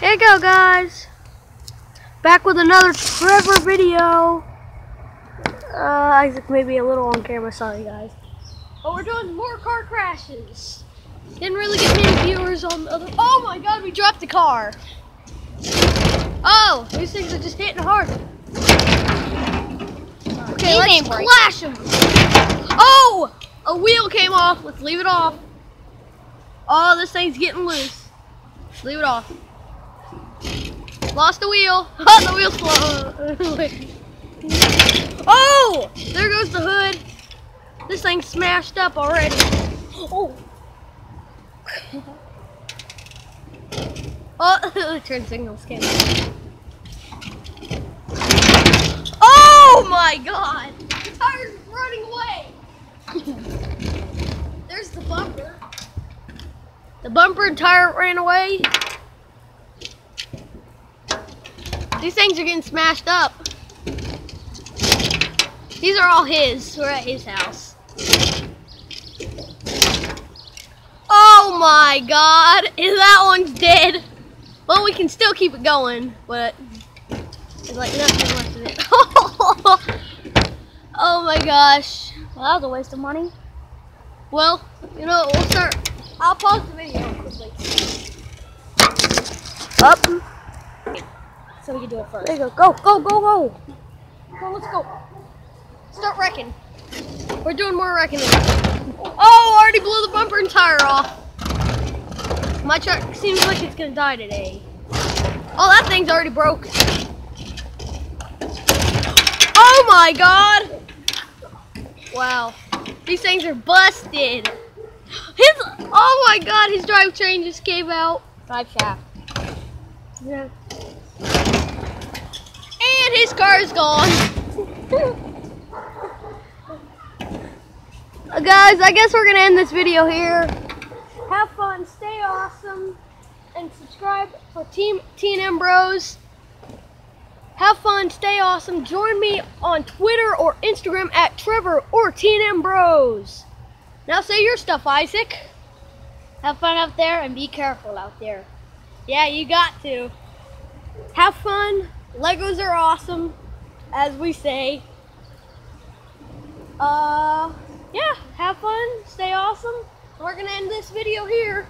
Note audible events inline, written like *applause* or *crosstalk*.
Here you go, guys. Back with another Trevor video. Uh, Isaac may be a little on camera, sorry, guys. But we're doing more car crashes. Didn't really get many viewers on the other. Oh my God, we dropped the car. Oh, these things are just hitting hard. Okay, These let's clash them. Oh, a wheel came off. Let's leave it off. Oh, this thing's getting loose. Leave it off. Lost the wheel. *laughs* Oh, the wheel's slow. *laughs* oh, there goes the hood. This thing's smashed up already. Oh. *laughs* Oh, turn signals came. Oh my god! The tire's running away! There's the bumper. The bumper and tire ran away. These things are getting smashed up. These are all his. We're at his house. Oh my god! Is *laughs* that one's dead? Well, we can still keep it going, but there's like nothing left of it. *laughs* oh my gosh. Well, that was a waste of money. Well, you know, we'll start. I'll pause the video quickly. Up. So we can do it first. There you go. Go, go, go, go. Go, let's go. Start wrecking. We're doing more wrecking. Oh, I already blew the bumper and tire off. My truck seems like it's gonna die today. Oh, that thing's already broke. Oh my god! Wow. These things are busted. His, oh my god, his drivetrain just came out. Drive shaft. Yeah. And his car is gone. Uh, guys, I guess we're gonna end this video here. Have fun, stay awesome, and subscribe for Team T&M Bros. Have fun, stay awesome. Join me on Twitter or Instagram at Trevor or T&M Bros. Now say your stuff, Isaac. Have fun out there and be careful out there. Yeah, you got to. Have fun. Legos are awesome, as we say. Uh, yeah, have fun. Stay awesome. We're gonna end this video here.